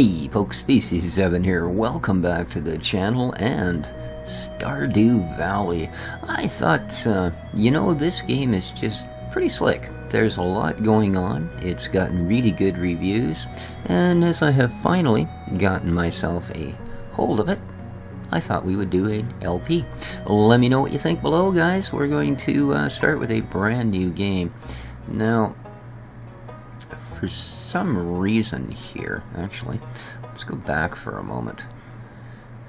Hey folks, DC7 here. Welcome back to the channel and Stardew Valley. I thought, uh, you know, this game is just pretty slick. There's a lot going on. It's gotten really good reviews. And as I have finally gotten myself a hold of it, I thought we would do an LP. Let me know what you think below, guys. We're going to uh, start with a brand new game. Now, for some reason here, actually, let's go back for a moment.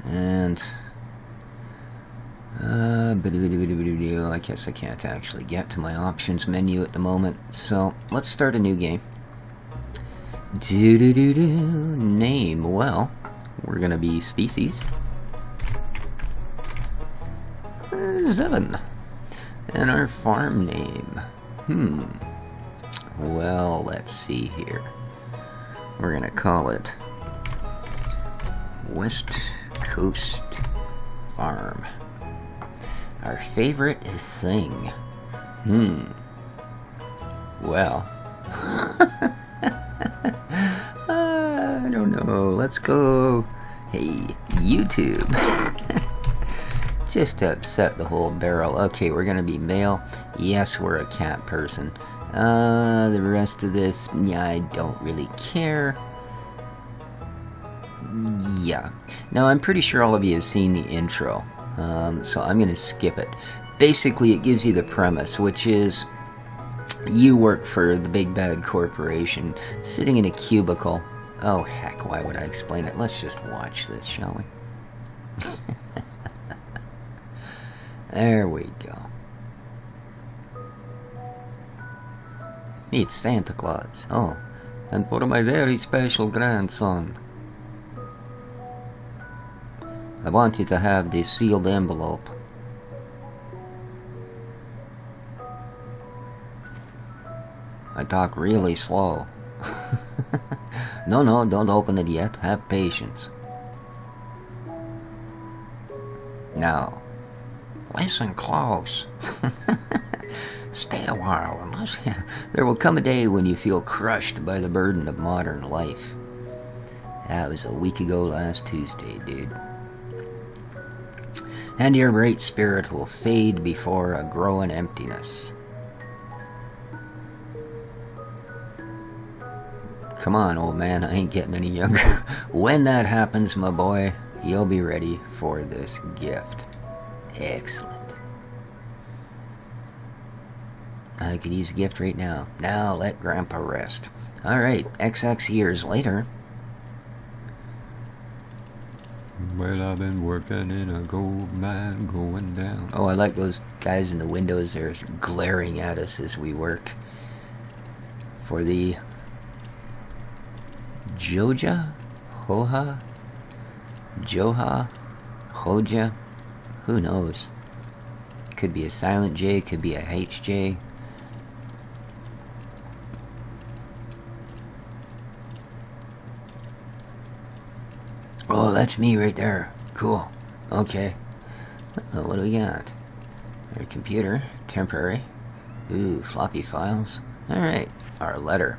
And, uh, I guess I can't actually get to my options menu at the moment. So, let's start a new game. Do do do do. Name. Well, we're gonna be species. Seven. And our farm name. Hmm. Well, let's see here. We're gonna call it West Coast Farm. Our favorite thing. Hmm. Well. I don't know. Let's go. Hey, YouTube. Just to upset the whole barrel. Okay, we're gonna be male. Yes, we're a cat person. Uh, the rest of this, yeah, I don't really care. Yeah. Now, I'm pretty sure all of you have seen the intro, um, so I'm going to skip it. Basically, it gives you the premise, which is you work for the big bad corporation, sitting in a cubicle. Oh, heck, why would I explain it? Let's just watch this, shall we? there we go. It's Santa Claus. Oh, and for my very special grandson. I want you to have this sealed envelope. I talk really slow. no, no, don't open it yet. Have patience. Now, listen close. Stay a while, unless there will come a day when you feel crushed by the burden of modern life. That was a week ago last Tuesday, dude. And your great spirit will fade before a growing emptiness. Come on, old man, I ain't getting any younger. when that happens, my boy, you'll be ready for this gift. Excellent. I could use a gift right now. Now let Grandpa rest. Alright, XX years later. Well, I've been working in a gold mine going down. Oh, I like those guys in the windows They're glaring at us as we work. For the Joja? Hoha? Joha? Hoja? Who knows? Could be a silent J, could be a HJ. Oh, that's me right there. Cool. Okay. Uh, what do we got? Our computer. Temporary. Ooh, floppy files. Alright, our letter.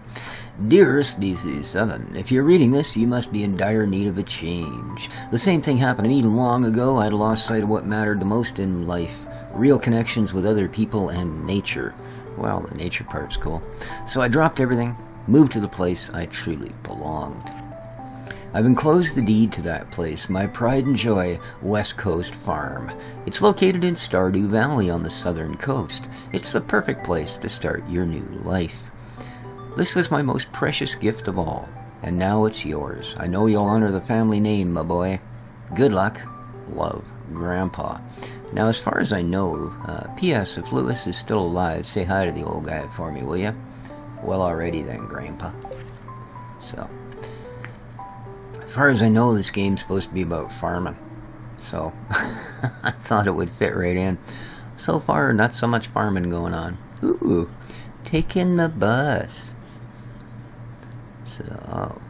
Dearest BC7, if you're reading this, you must be in dire need of a change. The same thing happened to me long ago. I'd lost sight of what mattered the most in life real connections with other people and nature. Well, the nature part's cool. So I dropped everything, moved to the place I truly belonged. I've enclosed the deed to that place, my pride and joy, West Coast Farm. It's located in Stardew Valley on the southern coast. It's the perfect place to start your new life. This was my most precious gift of all, and now it's yours. I know you'll honor the family name, my boy. Good luck. Love, Grandpa. Now, as far as I know, uh, P.S. If Lewis is still alive, say hi to the old guy for me, will you? Well, already then, Grandpa. So. As far as I know, this game's supposed to be about farming. So, I thought it would fit right in. So far, not so much farming going on. Ooh, taking the bus. So...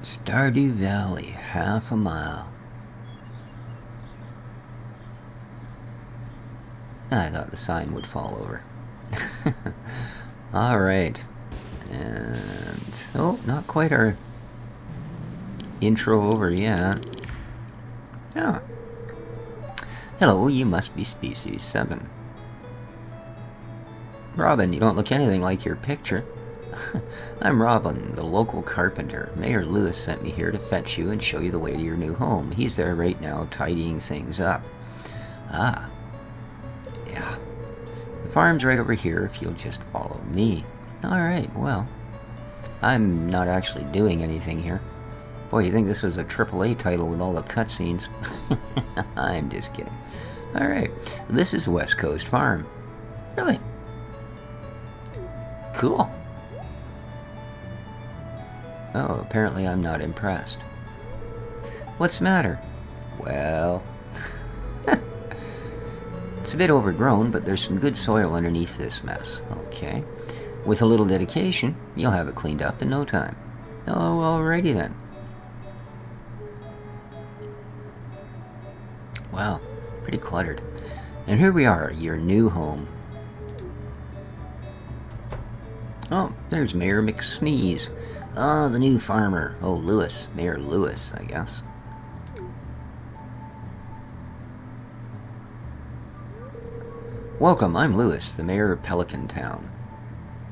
Stardew Valley, half a mile. I thought the sign would fall over. Alright. And... Oh, not quite our intro over yet. Oh. Hello, you must be species 7. Robin, you don't look anything like your picture. I'm Robin, the local carpenter. Mayor Lewis sent me here to fetch you and show you the way to your new home. He's there right now, tidying things up. Ah. Farm's right over here if you'll just follow me. Alright, well. I'm not actually doing anything here. Boy, you think this was a AAA title with all the cutscenes? I'm just kidding. Alright, this is West Coast Farm. Really? Cool. Oh, apparently I'm not impressed. What's the matter? Well... it's a bit overgrown, but there's some good soil underneath this mess. Okay. With a little dedication, you'll have it cleaned up in no time. Oh, alrighty then. Wow, pretty cluttered. And here we are, your new home. Oh, there's Mayor McSneeze. Ah, oh, the new farmer. Oh, Lewis. Mayor Lewis, I guess. Welcome, I'm Lewis, the mayor of Pelican Town.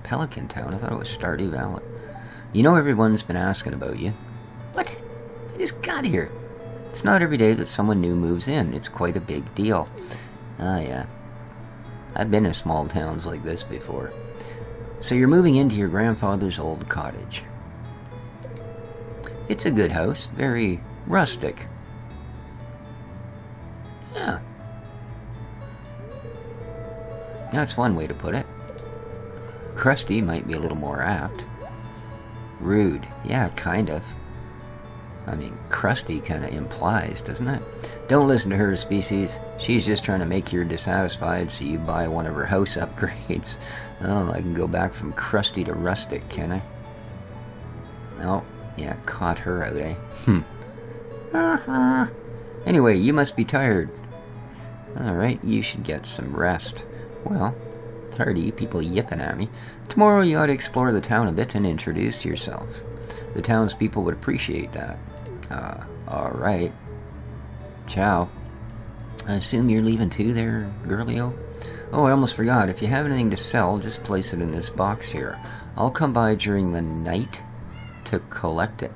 Pelican Town? I thought it was Stardew Valley. You know everyone's been asking about you. What? I just got here. It's not every day that someone new moves in. It's quite a big deal. Ah, yeah. I've been in small towns like this before. So you're moving into your grandfather's old cottage. It's a good house, very rustic. Yeah. That's one way to put it. Crusty might be a little more apt. Rude, yeah, kind of. I mean, crusty kind of implies, doesn't it? Don't listen to her, species. She's just trying to make you dissatisfied so you buy one of her house upgrades. Oh, I can go back from crusty to rustic, can I? Oh, yeah, caught her out, eh? Hmm. Uh-huh. Anyway, you must be tired. Alright, you should get some rest. Well, tardy, people yipping at me. Tomorrow you ought to explore the town a bit and introduce yourself. The townspeople would appreciate that. Uh, alright. Ciao. I assume you're leaving too there, girlio? Oh, I almost forgot. If you have anything to sell, just place it in this box here. I'll come by during the night to collect it.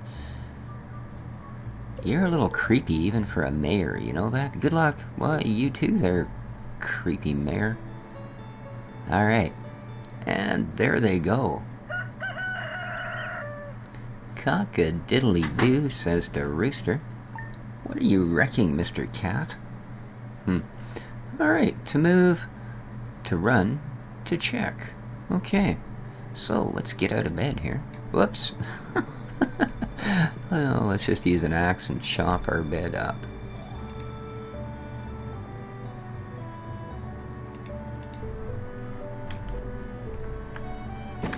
You're a little creepy even for a mayor, you know that? Good luck. Well, you too there, creepy mayor. Alright. And there they go. Cock-a-diddly-doo, says the rooster. What are you wrecking, Mr. Cat? Hmm. Alright, to move, to run, to check. Okay. So, let's get out of bed here. Whoops. well, let's just use an axe and chop our bed up.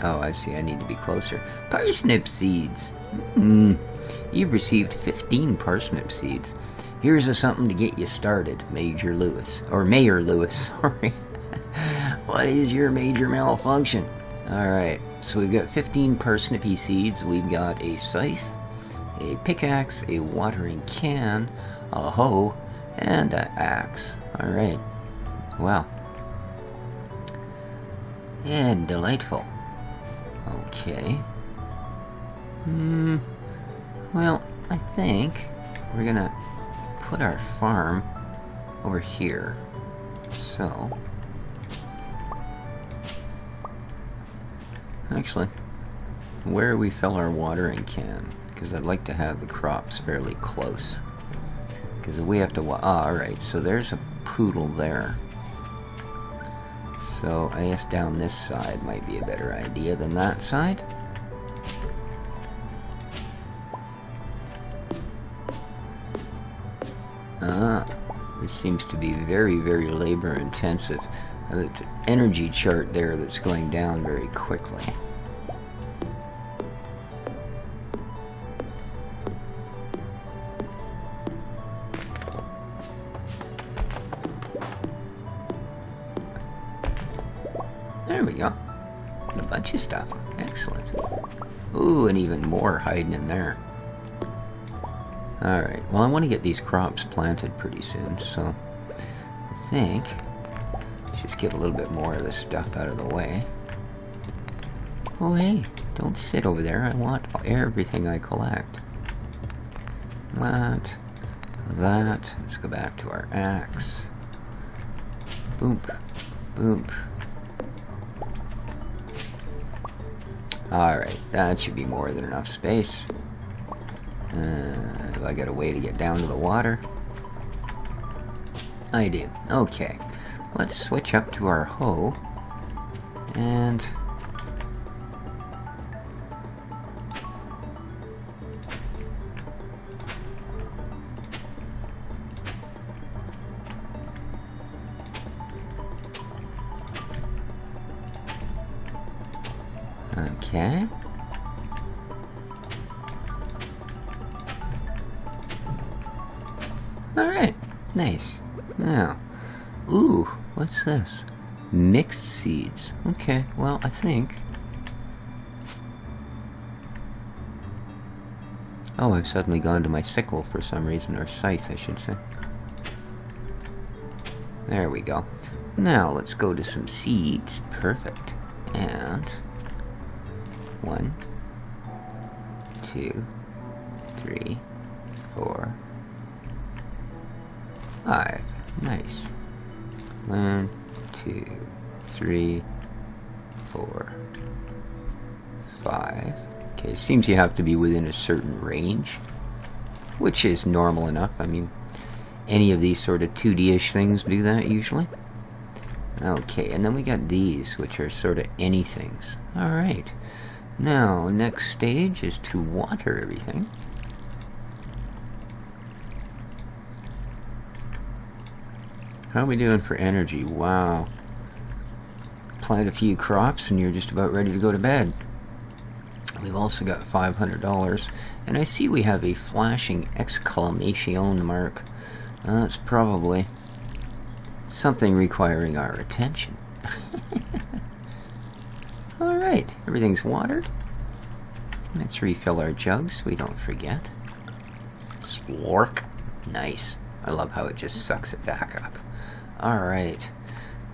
Oh, I see. I need to be closer. Parsnip seeds. Hmm. You've received 15 parsnip seeds. Here's a something to get you started, Major Lewis. Or Mayor Lewis, sorry. what is your major malfunction? Alright, so we've got 15 parsnippy seeds. We've got a scythe, a pickaxe, a watering can, a hoe, and an axe. Alright. Wow. And delightful. Okay. Hmm. Well, I think we're gonna put our farm over here. So. Actually, where we fill our watering can, because I'd like to have the crops fairly close. Because we have to. Ah, alright, so there's a poodle there. So I guess down this side might be a better idea than that side. Ah, this seems to be very, very labor intensive. Uh, energy chart there that's going down very quickly. Bunch of stuff. Excellent. Ooh, and even more hiding in there. Alright, well I want to get these crops planted pretty soon, so I think let's just get a little bit more of this stuff out of the way. Oh hey, don't sit over there, I want everything I collect. That, that, let's go back to our axe. Boop, boop. Alright, that should be more than enough space. Uh, I got a way to get down to the water? I do. Okay. Let's switch up to our hoe. And... Alright, nice. Now, ooh, what's this? Mixed seeds. Okay, well, I think... Oh, I've suddenly gone to my sickle for some reason, or scythe, I should say. There we go. Now, let's go to some seeds. Perfect. And... One, two, three, four, Five. Nice. One, two, three, four, five. Okay, seems you have to be within a certain range, which is normal enough. I mean, any of these sort of 2D-ish things do that usually. Okay, and then we got these, which are sort of anythings. Alright. Now, next stage is to water everything. How are we doing for energy? Wow. Plant a few crops and you're just about ready to go to bed. We've also got $500. And I see we have a flashing exclamation mark. Uh, that's probably something requiring our attention. Alright, everything's watered. Let's refill our jugs so we don't forget. Slork. Nice. I love how it just sucks it back up. Alright.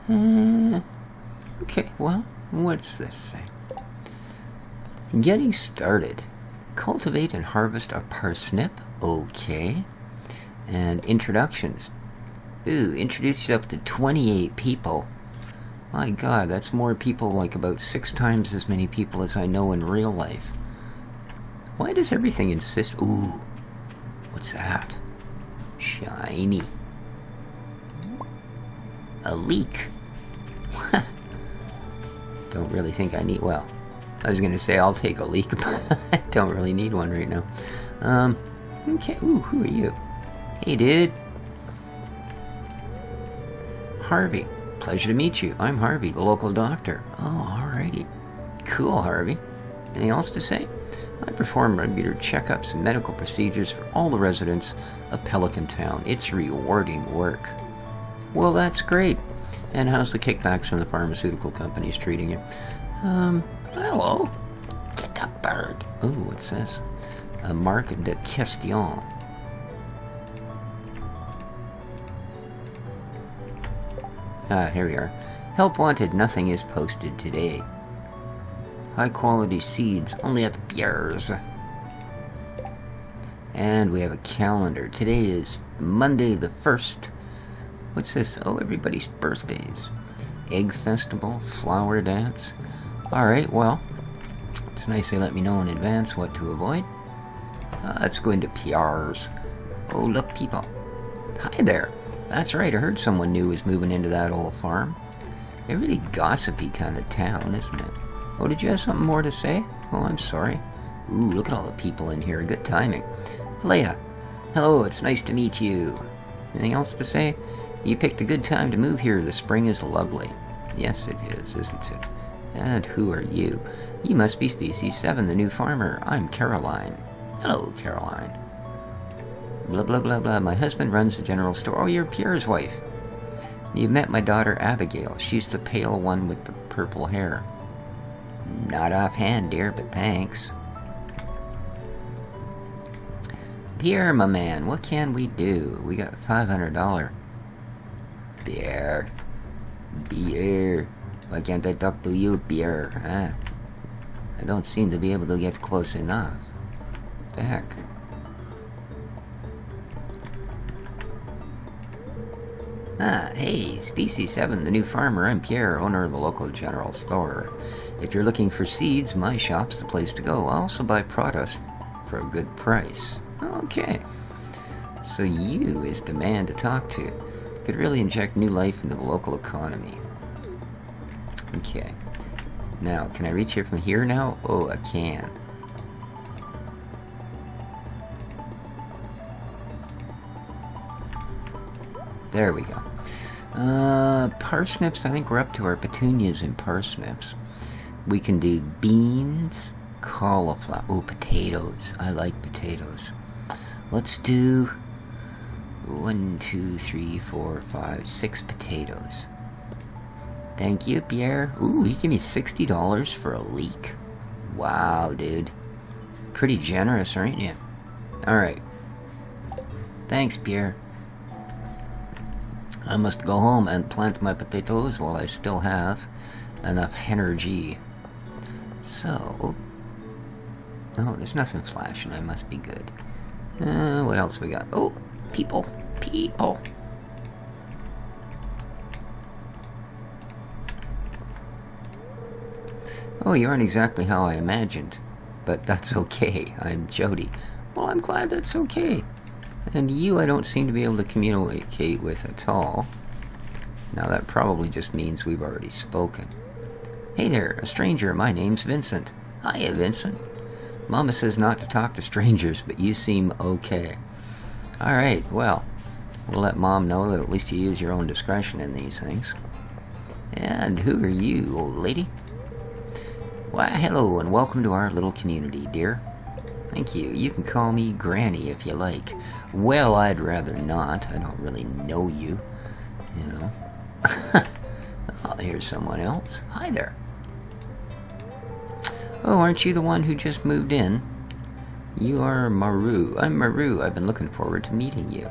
Uh, okay, well, what's this say? Getting started. Cultivate and harvest a parsnip. Okay. And introductions. Ooh, introduce yourself to 28 people. My god, that's more people, like about six times as many people as I know in real life. Why does everything insist? Ooh, what's that? Shiny a leak. don't really think I need, well, I was gonna say I'll take a leak, but I don't really need one right now. Um, okay, ooh, who are you? Hey, dude. Harvey, pleasure to meet you. I'm Harvey, the local doctor. Oh, alrighty. Cool, Harvey. Anything else to say? I perform regular checkups and medical procedures for all the residents of Pelican Town. It's rewarding work. Well, that's great. And how's the kickbacks from the pharmaceutical companies treating you? Um, hello. Get the bird. Oh, what's this? A mark de question. Ah, here we are. Help wanted, nothing is posted today. High quality seeds, only at the Pierre's. And we have a calendar. Today is Monday the 1st, What's this? Oh, everybody's birthdays. Egg festival, flower dance. Alright, well, it's nice they let me know in advance what to avoid. Uh, let's go into Pierre's. Oh, look, people. Hi there. That's right, I heard someone new was moving into that old farm. A really gossipy kind of town, isn't it? Oh, did you have something more to say? Oh, I'm sorry. Ooh, look at all the people in here. Good timing. Leia. Hello, it's nice to meet you. Anything else to say? You picked a good time to move here. The spring is lovely. Yes, it is, isn't it? And who are you? You must be Species 7, the new farmer. I'm Caroline. Hello, Caroline. Blah, blah, blah, blah. My husband runs the general store. Oh, you're Pierre's wife. You met my daughter Abigail. She's the pale one with the purple hair. Not offhand, dear, but thanks. Pierre, my man, what can we do? We got $500. Pierre. Pierre. Why can't I talk to you, Pierre? Huh? I don't seem to be able to get close enough. The heck? Ah, hey, Species 7, the new farmer. I'm Pierre, owner of the local general store. If you're looking for seeds, my shop's the place to go. I also buy produce for a good price. Okay. So you is the man to talk to. Could really inject new life into the local economy. Okay. Now, can I reach here from here now? Oh, I can. There we go. Uh, parsnips, I think we're up to our petunias and parsnips. We can do beans, cauliflower. Oh, potatoes. I like potatoes. Let's do one, two, three, four, five, six potatoes. Thank you, Pierre. Ooh, he gave me $60 for a leak. Wow, dude. Pretty generous, aren't you? Alright. Thanks, Pierre. I must go home and plant my potatoes while I still have enough energy. So... Oh, there's nothing flashing. I must be good. Uh, what else we got? Oh, people. People. Oh, you aren't exactly how I imagined. But that's okay. I'm Jodi. Well, I'm glad that's okay. And you I don't seem to be able to communicate with at all. Now that probably just means we've already spoken. Hey there, a stranger. My name's Vincent. Hiya, Vincent. Mama says not to talk to strangers, but you seem okay. Alright, well, we'll let Mom know that at least you use your own discretion in these things. And who are you, old lady? Why, hello, and welcome to our little community, dear. Thank you. You can call me Granny if you like. Well, I'd rather not. I don't really know you, you know. oh, here's someone else. Hi there. Oh, aren't you the one who just moved in? You are Maru. I'm Maru. I've been looking forward to meeting you.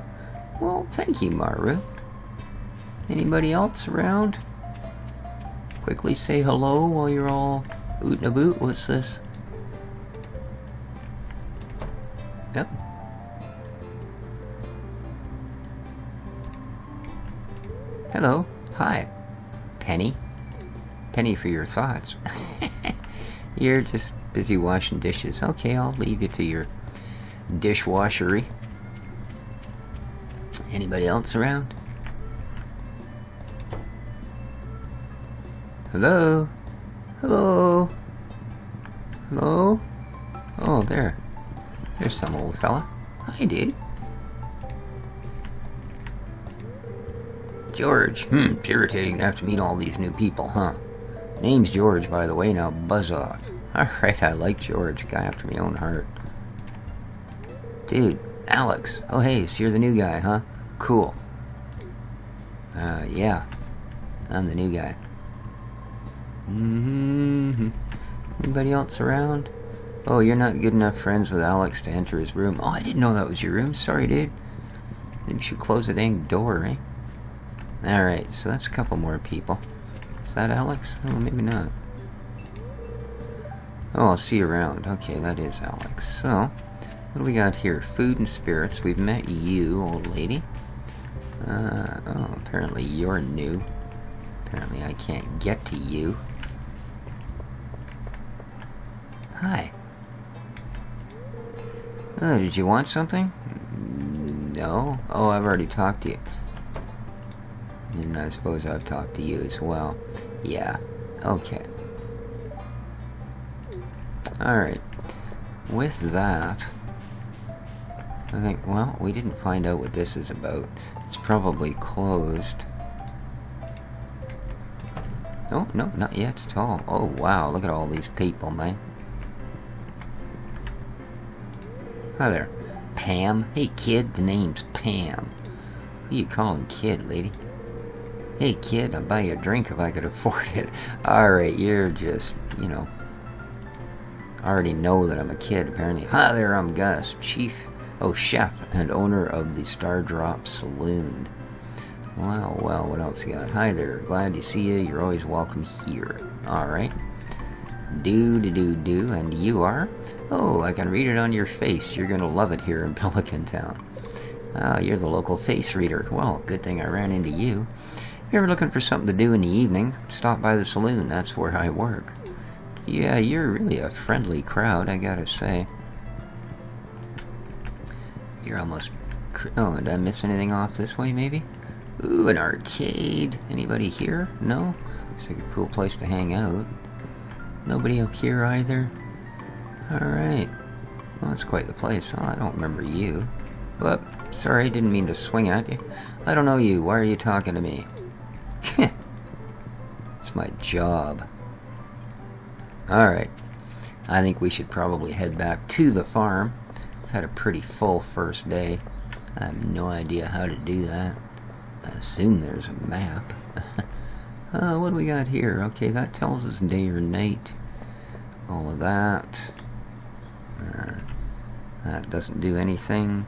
Well, thank you, Maru. Anybody else around? Quickly say hello while you're all oot and a boot. What's this? Yep. Hello. Hi. Penny. Penny for your thoughts. You're just busy washing dishes. Okay, I'll leave you to your dishwashery. Anybody else around? Hello? Hello? Hello? Oh, there. There's some old fella. Hi, dude. George. Hmm, it's irritating to have to meet all these new people, huh? Name's George, by the way, now buzz off. Alright, I like George, guy after my own heart. Dude, Alex. Oh, hey, so you're the new guy, huh? Cool. Uh, yeah. I'm the new guy. Mm-hmm. Anybody else around? Oh, you're not good enough friends with Alex to enter his room. Oh, I didn't know that was your room. Sorry, dude. You should close the dang door, eh? Alright, so that's a couple more people. Is that Alex? Oh, maybe not. Oh, I'll see you around. Okay, that is Alex. So, what do we got here? Food and spirits. We've met you, old lady. Uh, oh, apparently you're new. Apparently I can't get to you. Hi. Oh, did you want something? No? Oh, I've already talked to you. And I suppose I've talked to you as well. Yeah. Okay. Alright. With that, I think, well, we didn't find out what this is about. It's probably closed. Oh, no, not yet at all. Oh, wow, look at all these people, man. Hi there. Pam? Hey, kid, the name's Pam. Who you calling kid, lady? Hey, kid, I'd buy you a drink if I could afford it. Alright, you're just, you know, I already know that I'm a kid, apparently. Hi there, I'm Gus, chief, oh, chef, and owner of the Stardrop Saloon. Well, well, what else you got? Hi there, glad to see you. You're always welcome here. Alright. Do, do, do, do, and you are? Oh, I can read it on your face. You're gonna love it here in Pelican Town. Ah, you're the local face reader. Well, good thing I ran into you. If you're ever looking for something to do in the evening, stop by the saloon. That's where I work. Yeah, you're really a friendly crowd, I gotta say. You're almost... Oh, did I miss anything off this way, maybe? Ooh, an arcade. Anybody here? No? Looks like a cool place to hang out. Nobody up here either? Alright. Well, that's quite the place. Oh, I don't remember you. Whoop. Sorry, didn't mean to swing at you. I don't know you. Why are you talking to me? it's my job. Alright. I think we should probably head back to the farm. Had a pretty full first day. I have no idea how to do that. I assume there's a map. uh, what do we got here? Okay, that tells us day or night. All of that. Uh, that doesn't do anything.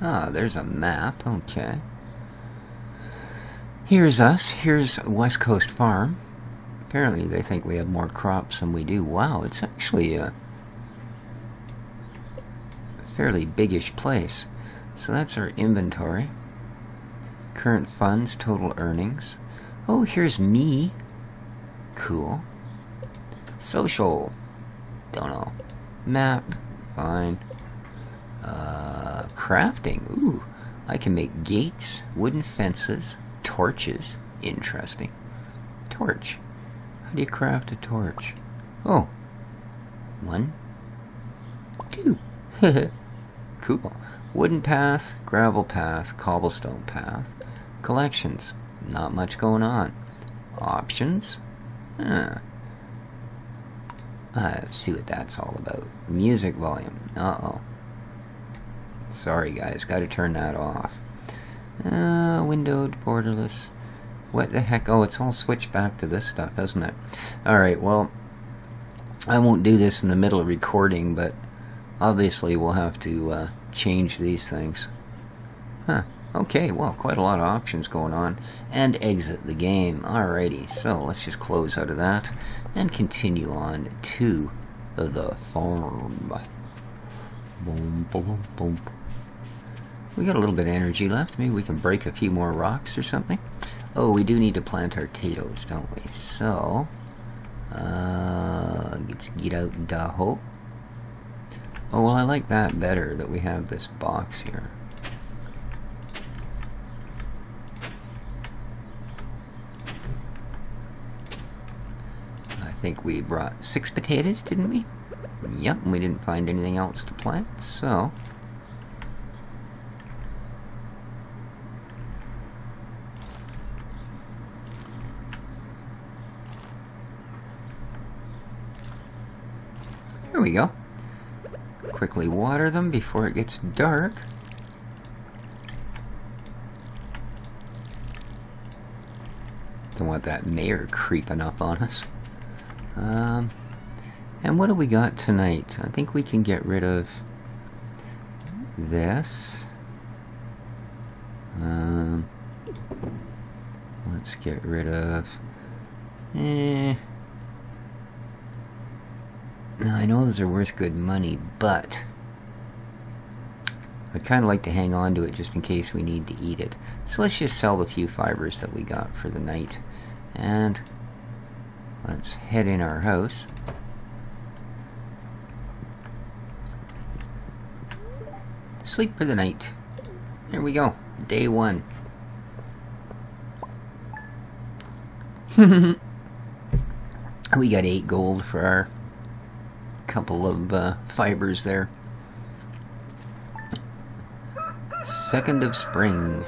Ah, there's a map. Okay. Here's us. Here's West Coast Farm. Apparently they think we have more crops than we do. Wow, it's actually a fairly biggish place. So that's our inventory. Current funds, total earnings. Oh, here's me. Cool. Social. Don't know. Map. Fine. Uh, crafting. Ooh. I can make gates, wooden fences, torches. Interesting. Torch. How do you craft a torch? Oh. One. Two. cool. Wooden path, gravel path, cobblestone path. Collections. Not much going on. Options. Huh. Uh, see what that's all about. Music volume. Uh-oh. Sorry guys, gotta turn that off. Uh, windowed, borderless. What the heck? Oh, it's all switched back to this stuff, isn't it? Alright, well, I won't do this in the middle of recording, but obviously we'll have to uh, change these things. Huh. Okay, well, quite a lot of options going on. And exit the game. Alrighty, so let's just close out of that and continue on to the farm. Boom boom, boom, boom. We got a little bit of energy left. Maybe we can break a few more rocks or something. Oh, we do need to plant our potatoes, don't we? So, uh, let's get out hole. Oh, well, I like that better, that we have this box here. I think we brought six potatoes, didn't we? Yep, we didn't find anything else to plant, so... we go. Quickly water them before it gets dark. Don't want that mayor creeping up on us. Um, and what do we got tonight? I think we can get rid of this. Um, let's get rid of... Eh... Now, I know those are worth good money, but I'd kind of like to hang on to it just in case we need to eat it. So let's just sell the few fibers that we got for the night. And let's head in our house. Sleep for the night. Here we go. Day one. we got eight gold for our couple of uh, fibers there. Second of spring.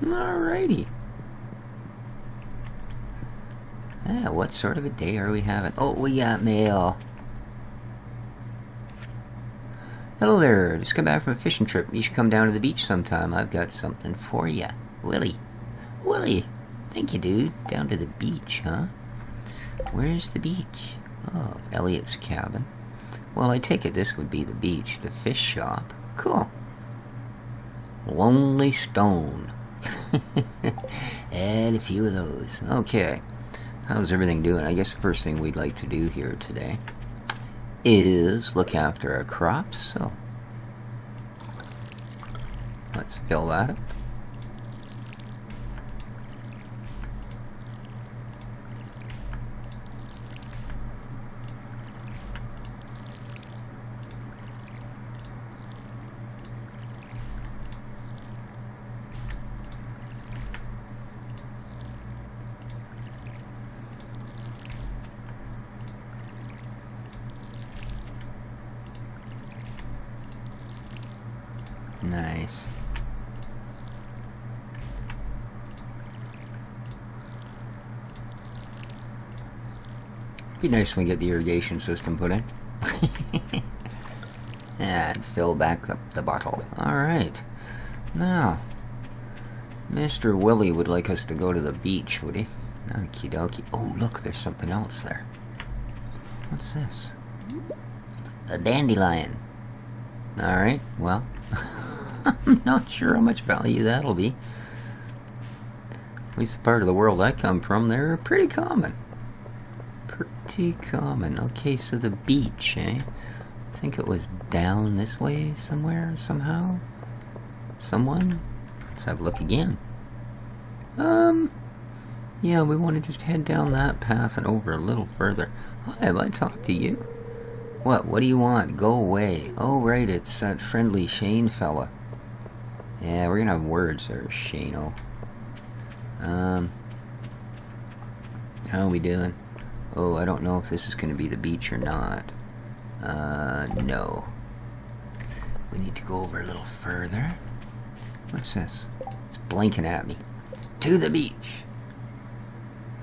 Alrighty. Yeah, what sort of a day are we having? Oh, we got mail. Hello there, just come back from a fishing trip. You should come down to the beach sometime. I've got something for you. Willy. Willy, Thank you, dude. Down to the beach, huh? Where's the beach? Oh, Elliott's cabin. Well, I take it this would be the beach, the fish shop. Cool. Lonely Stone. Add a few of those. Okay. How's everything doing? I guess the first thing we'd like to do here today is look after our crops. So let's fill that up. Be nice when we get the irrigation system put in. and fill back the, the bottle. Alright. Now, Mr. Willy would like us to go to the beach, would he? Okie dokie. Oh, look, there's something else there. What's this? A dandelion. Alright, well. I'm not sure how much value that'll be. At least the part of the world I come from, they're pretty common. Pretty common. Okay, so the beach, eh? I think it was down this way somewhere, somehow. Someone? Let's have a look again. Um, yeah, we want to just head down that path and over a little further. Hi, have I talked to you? What? What do you want? Go away. Oh, right, it's that friendly Shane fella. Yeah, we're gonna have words there, Shano. Um, how are we doing? Oh, I don't know if this is gonna be the beach or not. Uh, no. We need to go over a little further. What's this? It's blinking at me. To the beach.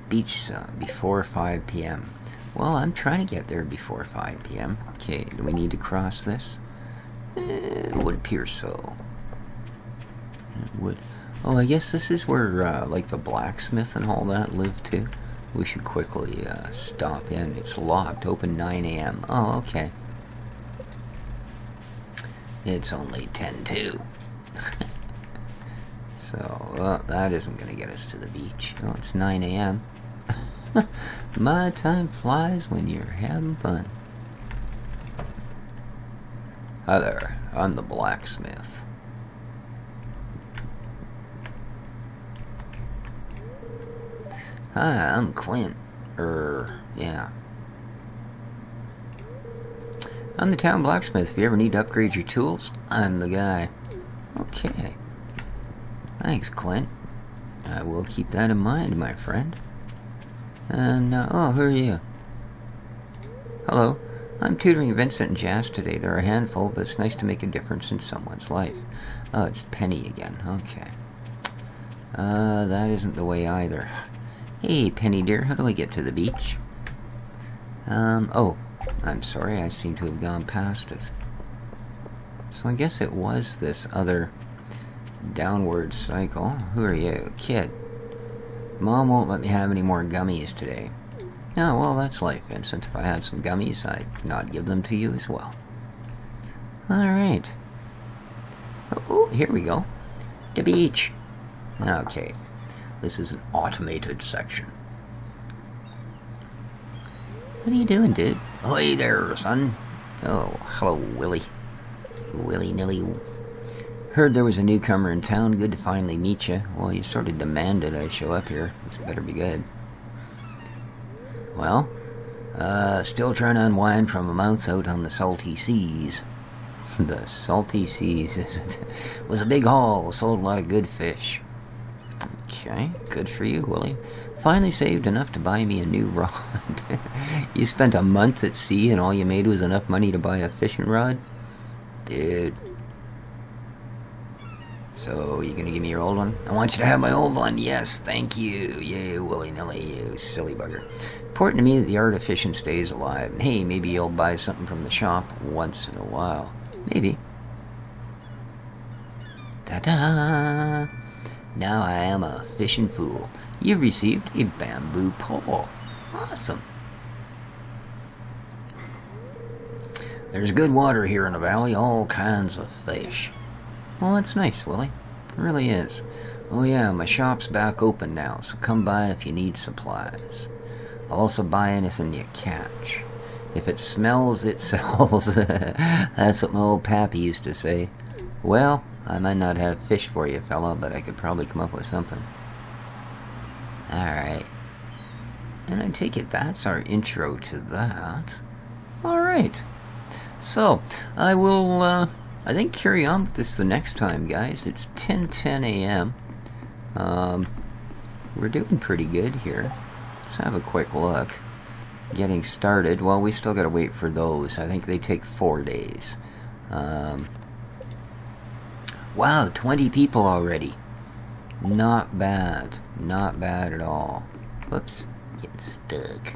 Beach before 5 p.m. Well, I'm trying to get there before 5 p.m. Okay, do we need to cross this? Eh, it would appear so. It would. Oh, I guess this is where, uh, like, the blacksmith and all that live, too. We should quickly uh, stop in. It's locked. Open 9 a.m. Oh, okay. It's only 10-2. so, uh, that isn't going to get us to the beach. Oh, it's 9 a.m. My time flies when you're having fun. Hi there. I'm the blacksmith. Hi, I'm Clint. Er, yeah. I'm the town blacksmith. If you ever need to upgrade your tools, I'm the guy. Okay. Thanks, Clint. I will keep that in mind, my friend. And, uh, oh, who are you? Hello. I'm tutoring Vincent and Jas today. They're a handful, but it's nice to make a difference in someone's life. Oh, it's Penny again. Okay. Uh, that isn't the way either. Hey, Penny dear, how do I get to the beach? Um, oh, I'm sorry, I seem to have gone past it. So I guess it was this other downward cycle. Who are you? Kid. Mom won't let me have any more gummies today. Oh, well, that's life, Vincent. If I had some gummies, I'd not give them to you as well. Alright. Oh, here we go. The beach. Okay. This is an automated section. What are you doing, dude? Hey there, son. Oh, hello, Willy. Willy-nilly. Heard there was a newcomer in town. Good to finally meet you. Well, you sort of demanded I show up here. This better be good. Well, uh, still trying to unwind from a month out on the salty seas. the salty seas was a big haul. Sold a lot of good fish. Okay, eh? good for you, Willy. Finally saved enough to buy me a new rod. you spent a month at sea and all you made was enough money to buy a fishing rod? Dude. So, you gonna give me your old one? I want you to have my old one. Yes, thank you. Yay, willy-nilly, you silly bugger. Important to me that the art of fishing stays alive. And hey, maybe you'll buy something from the shop once in a while. Maybe. Ta-da! Now I am a fishing fool. You've received a bamboo pole. Awesome. There's good water here in the valley, all kinds of fish. Well, that's nice, Willy. It really is. Oh yeah, my shop's back open now, so come by if you need supplies. I'll also buy anything you catch. If it smells, it sells. That's what my old pappy used to say. Well, I might not have fish for you, fella, but I could probably come up with something. Alright. And I take it that's our intro to that. Alright. So, I will, uh, I think carry on with this the next time, guys. It's 10.10 a.m. Um, we're doing pretty good here. Let's have a quick look. Getting started. Well, we still gotta wait for those. I think they take four days. Um, wow, 20 people already. Not bad. Not bad at all. Whoops. Getting stuck.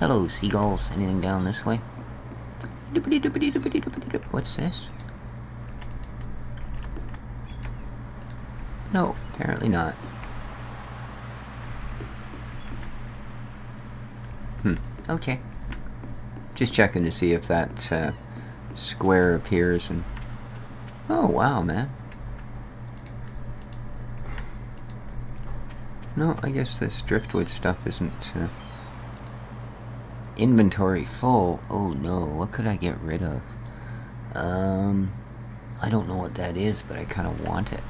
Hello, seagulls. Anything down this way? What's this? No, apparently not. Hmm, okay. Just checking to see if that uh, square appears and... Oh, wow, man. No, I guess this driftwood stuff isn't... Uh... Inventory full. Oh no, what could I get rid of? Um, I don't know what that is, but I kind of want it.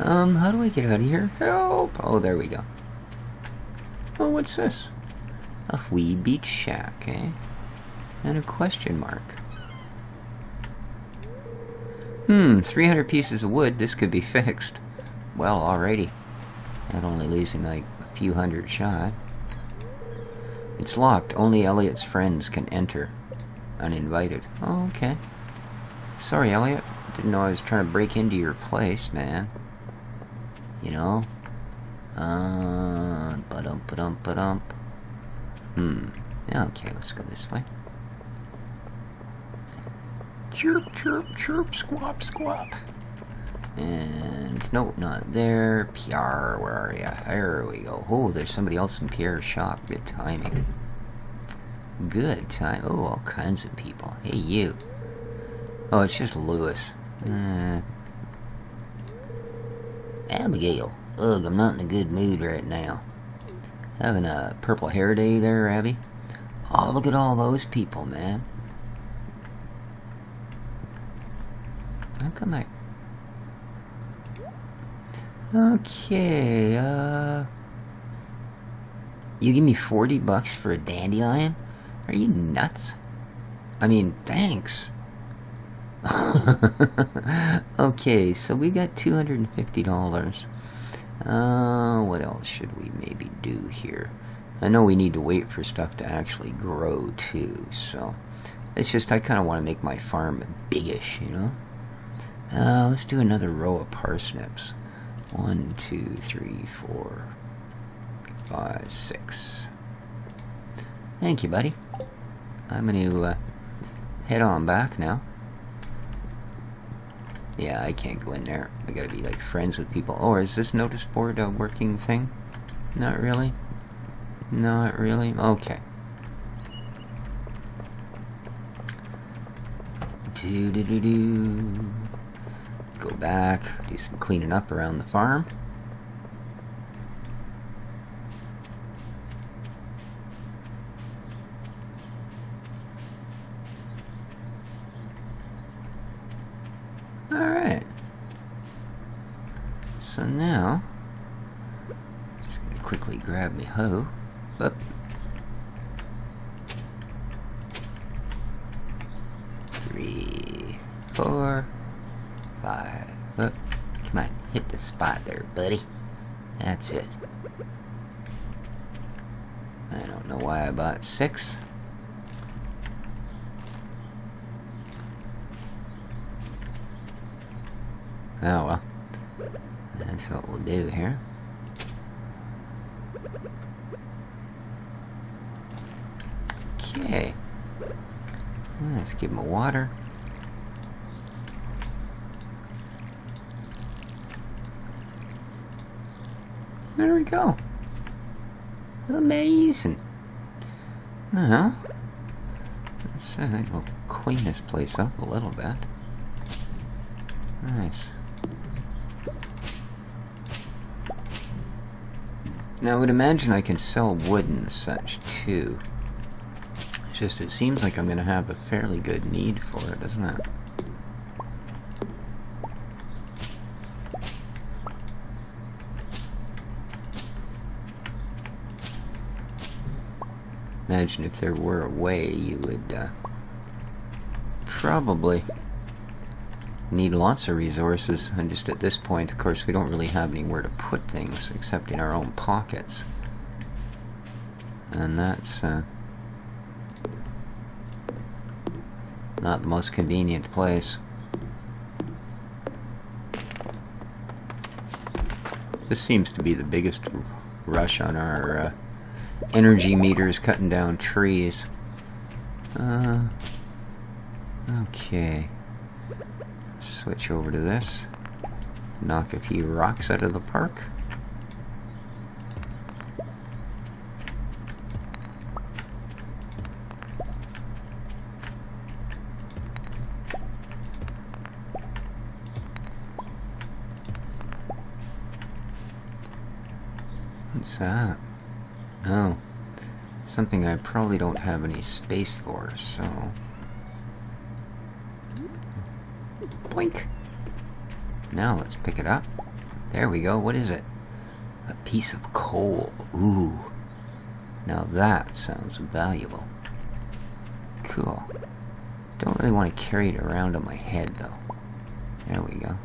um, how do I get out of here? Help! Oh, there we go. Oh, what's this? A wee beach shack, eh? And a question mark. Hmm, 300 pieces of wood. This could be fixed. Well, alrighty. That only leaves him like a few hundred shy. It's locked. Only Elliott's friends can enter. Uninvited. Oh, okay. Sorry, Elliot. Didn't know I was trying to break into your place, man. You know? Uh, ba-dump, ba-dump, ba-dump. Hmm. Okay, let's go this way. Chirp, chirp, chirp, squawp, squawp. And, no, not there. Pierre, where are you? There we go. Oh, there's somebody else in Pierre's shop. Good timing. Good time. Oh, all kinds of people. Hey, you. Oh, it's just Lewis. Uh, Abigail. Ugh, I'm not in a good mood right now. Having a purple hair day there, Abby? Oh, look at all those people, man. Come I... Okay, uh... You give me 40 bucks for a dandelion? Are you nuts? I mean, thanks. okay, so we got $250. Uh, what else should we maybe do here? I know we need to wait for stuff to actually grow too, so it's just I kind of want to make my farm biggish, you know? Uh, let's do another row of parsnips. One, two, three, four, five, six. Thank you, buddy. I'm going to uh, head on back now. Yeah, I can't go in there. I gotta be like friends with people. Or oh, is this notice board a working thing? Not really. Not really. Okay. Do do do do. Go back. Do some cleaning up around the farm. Alright. So now, just gonna quickly grab me hoe. Up. Three, four, five. Up. Come on, hit the spot there, buddy. That's it. I don't know why I bought six. Oh well. That's what we'll do here. Okay. Let's give him a water. There we go. Amazing. Now, let's, I think we'll clean this place up a little bit. Nice. Now, I would imagine I can sell wood and such, too. It's just, it seems like I'm going to have a fairly good need for it, doesn't it? Imagine if there were a way you would uh, probably need lots of resources. And just at this point of course we don't really have anywhere to put things except in our own pockets. And that's uh, not the most convenient place. This seems to be the biggest rush on our uh, energy meters cutting down trees uh, okay switch over to this. Knock a few rocks out of the park. What's that? Something I probably don't have any space for, so... Boink. Now let's pick it up. There we go. What is it? A piece of coal. Ooh. Now that sounds valuable. Cool. Don't really want to carry it around on my head, though. There we go.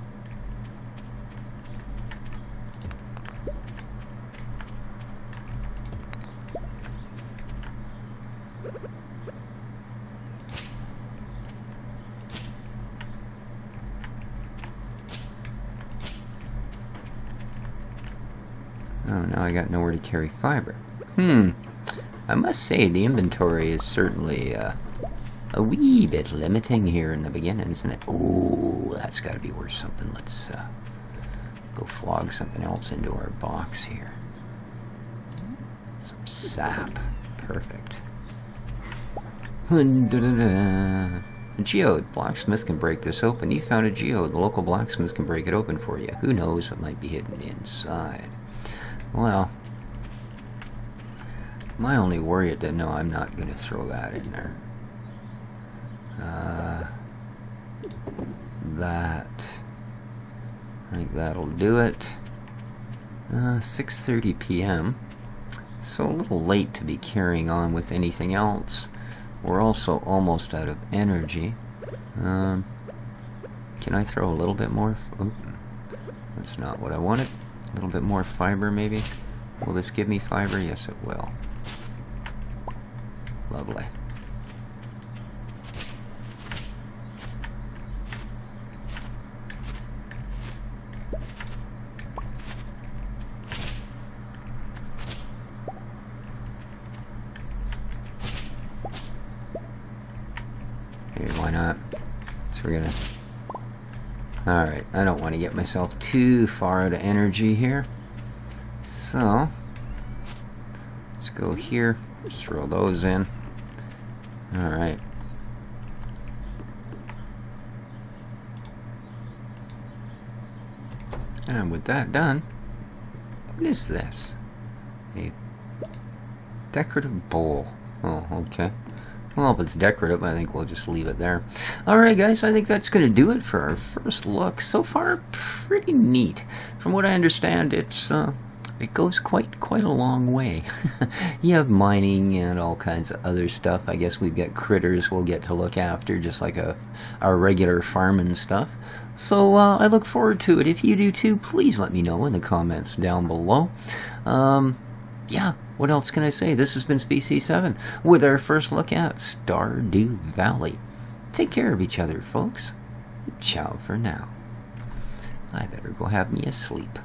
Oh, now I got nowhere to carry fiber. Hmm. I must say, the inventory is certainly uh, a wee bit limiting here in the beginning, isn't it? Oh, that's got to be worth something. Let's uh, go flog something else into our box here. Some sap. Perfect. A geode. Blacksmith can break this open. You found a geode. The local blacksmith can break it open for you. Who knows what might be hidden inside. Well, my only worry is that no, I'm not going to throw that in there. Uh, that. I think that'll do it. Uh, 6.30 p.m. So a little late to be carrying on with anything else. We're also almost out of energy. Um, can I throw a little bit more? That's not what I wanted. Little bit more fiber, maybe? Will this give me fiber? Yes, it will. Lovely. Here, why not? So we're gonna Alright, I don't want to get myself too far out of energy here. So, let's go here, just throw those in. Alright. And with that done, what is this? A decorative bowl. Oh, okay. Well, if it's decorative, I think we'll just leave it there. Alright guys, I think that's going to do it for our first look. So far, pretty neat. From what I understand, it's uh, it goes quite quite a long way. you have mining and all kinds of other stuff. I guess we've got critters we'll get to look after, just like a our regular farming stuff. So uh, I look forward to it. If you do too, please let me know in the comments down below. Um, yeah, what else can I say? This has been Species 7 with our first look at Stardew Valley. Take care of each other, folks. Ciao for now. I better go have me a sleep.